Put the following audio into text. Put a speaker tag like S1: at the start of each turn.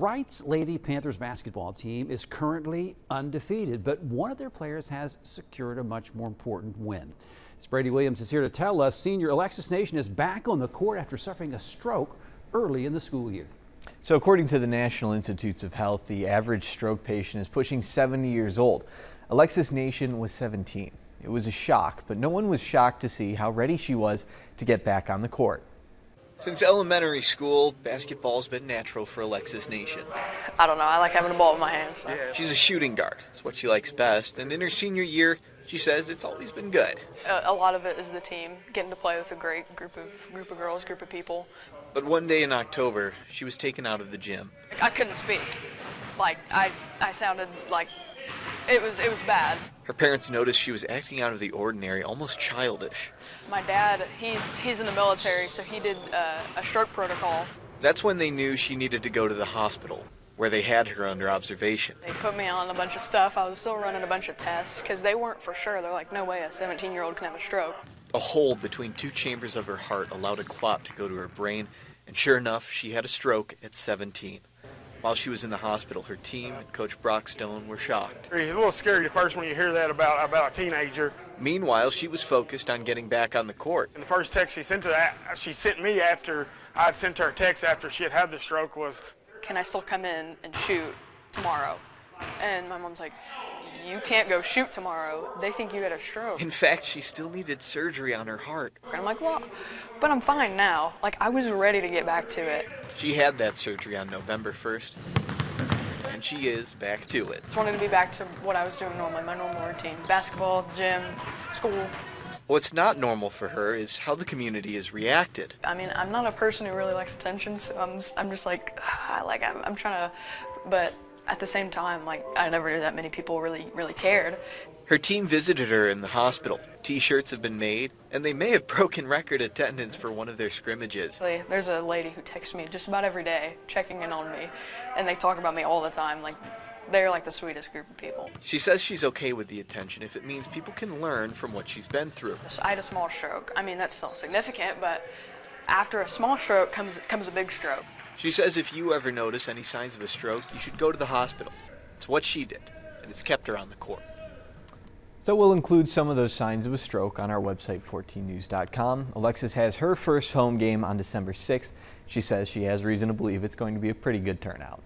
S1: Reitz Lady Panthers basketball team is currently undefeated, but one of their players has secured a much more important win. As Brady Williams is here to tell us, senior Alexis Nation is back on the court after suffering a stroke early in the school year.
S2: So according to the National Institutes of Health, the average stroke patient is pushing 70 years old. Alexis Nation was 17. It was a shock, but no one was shocked to see how ready she was to get back on the court.
S3: Since elementary school, basketball's been natural for Alexis Nation.
S4: I don't know. I like having a ball in my hands. So.
S3: She's a shooting guard. It's what she likes best. And in her senior year, she says it's always been good.
S4: A, a lot of it is the team, getting to play with a great group of group of girls, group of people.
S3: But one day in October, she was taken out of the gym.
S4: I couldn't speak. Like I, I sounded like it was it was bad.
S3: Her parents noticed she was acting out of the ordinary, almost childish.
S4: My dad, he's he's in the military, so he did uh, a stroke protocol.
S3: That's when they knew she needed to go to the hospital, where they had her under observation.
S4: They put me on a bunch of stuff. I was still running a bunch of tests because they weren't for sure. They're like, no way, a 17-year-old can have a stroke.
S3: A hole between two chambers of her heart allowed a clot to go to her brain, and sure enough, she had a stroke at 17. While she was in the hospital, her team and Coach Brock Stone were shocked.
S5: It's a little scary at first when you hear that about, about a teenager.
S3: Meanwhile, she was focused on getting back on the court.
S5: And the first text she sent to that, she sent me after I'd sent her a text after she had had the stroke was,
S4: "Can I still come in and shoot tomorrow?" And my mom's like, "You can't go shoot tomorrow. They think you had a stroke."
S3: In fact, she still needed surgery on her heart.
S4: And I'm like, "Well, but I'm fine now. Like I was ready to get back to it."
S3: She had that surgery on November 1st, and she is back to it.
S4: Just wanted to be back to what I was doing normally, my normal routine. Basketball, gym, school.
S3: What's not normal for her is how the community has reacted.
S4: I mean, I'm not a person who really likes attention, so I'm just, I'm just like, like I'm, I'm trying to, but at the same time, like I never knew that many people really, really cared.
S3: Her team visited her in the hospital. T-shirts have been made, and they may have broken record attendance for one of their scrimmages.
S4: There's a lady who texts me just about every day, checking in on me, and they talk about me all the time. Like they're like the sweetest group of people.
S3: She says she's okay with the attention if it means people can learn from what she's been through.
S4: I had a small stroke. I mean, that's still significant, but after a small stroke comes comes a big stroke.
S3: She says if you ever notice any signs of a stroke, you should go to the hospital. It's what she did, and it's kept her on the court.
S2: So we'll include some of those signs of a stroke on our website, 14news.com. Alexis has her first home game on December 6th. She says she has reason to believe it's going to be a pretty good turnout.